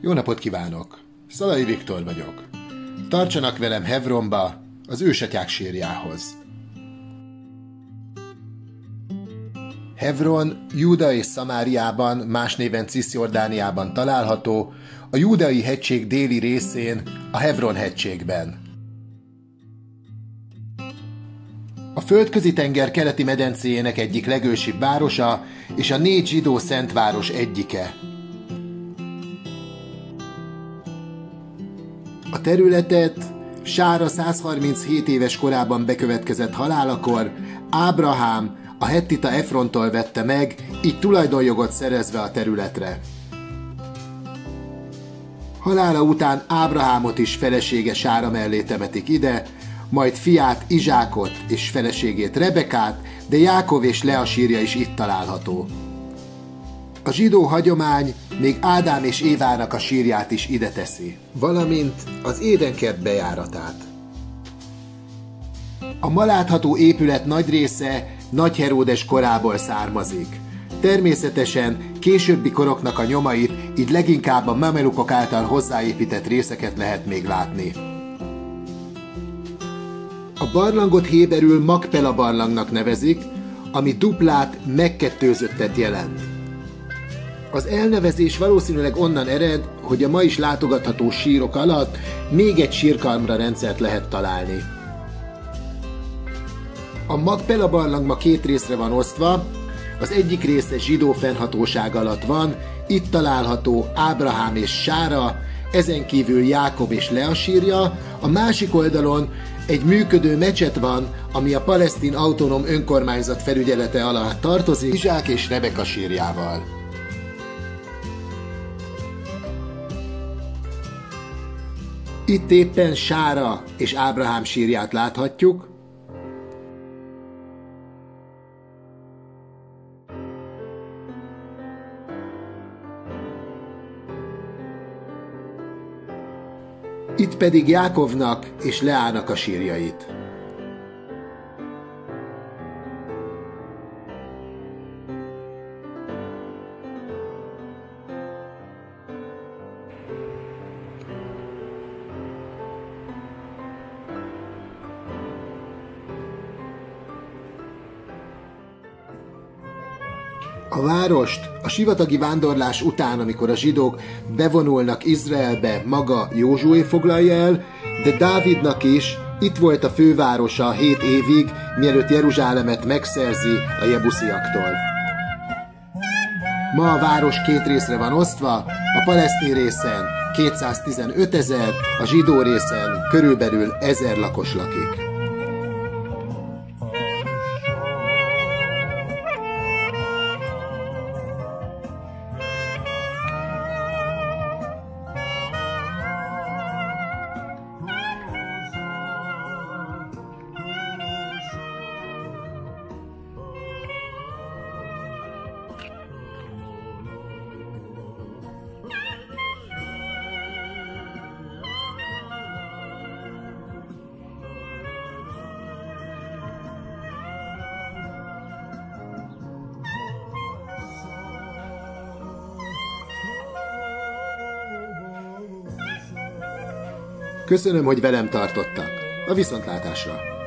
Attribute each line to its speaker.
Speaker 1: Jó napot kívánok! Szalai Viktor vagyok. Tartsanak velem Hevronba, az ősatyák sírjához. Hevron Júda és Szamáriában, más néven Cisjordániában található, a Júdai hegység déli részén, a Hevron hegységben. A földközi tenger keleti medencéjének egyik legősibb városa, és a négy zsidó szentváros egyike. A területet Sára 137 éves korában bekövetkezett halálakor Ábrahám a hettita Efrontól vette meg, így tulajdonjogot szerezve a területre. Halála után Ábrahámot is felesége Sára mellé temetik ide, majd fiát Izsákot és feleségét Rebekát, de Jákov és Lea sírja is itt található. A zsidó hagyomány még Ádám és Évának a sírját is ide teszi, valamint az édenkert bejáratát. A ma látható épület nagy része Nagy Heródes korából származik. Természetesen későbbi koroknak a nyomait, így leginkább a mamelukok által hozzáépített részeket lehet még látni. A barlangot héberül Makpela barlangnak nevezik, ami duplát, megkettőzöttet jelent. Az elnevezés valószínűleg onnan ered, hogy a ma is látogatható sírok alatt még egy sírkalmra rendszert lehet találni. A Magpela barlang ma két részre van osztva, az egyik része zsidó fennhatóság alatt van, itt található Ábrahám és Sára, ezen kívül Jákob és Lea sírja, a másik oldalon egy működő mecset van, ami a palesztin autonóm önkormányzat felügyelete alá tartozik, Izsák és Rebeka sírjával. Itt éppen Sára és Ábrahám sírját láthatjuk, itt pedig Jákovnak és Leának a sírjait. A várost a sivatagi vándorlás után, amikor a zsidók bevonulnak Izraelbe, maga Józsué foglalja el, de Dávidnak is itt volt a fővárosa hét évig, mielőtt Jeruzsálemet megszerzi a jebusziaktól. Ma a város két részre van osztva, a palesztin részen 215 ezer, a zsidó részen körülbelül ezer lakos lakik. Köszönöm, hogy velem tartottak. A viszontlátásra!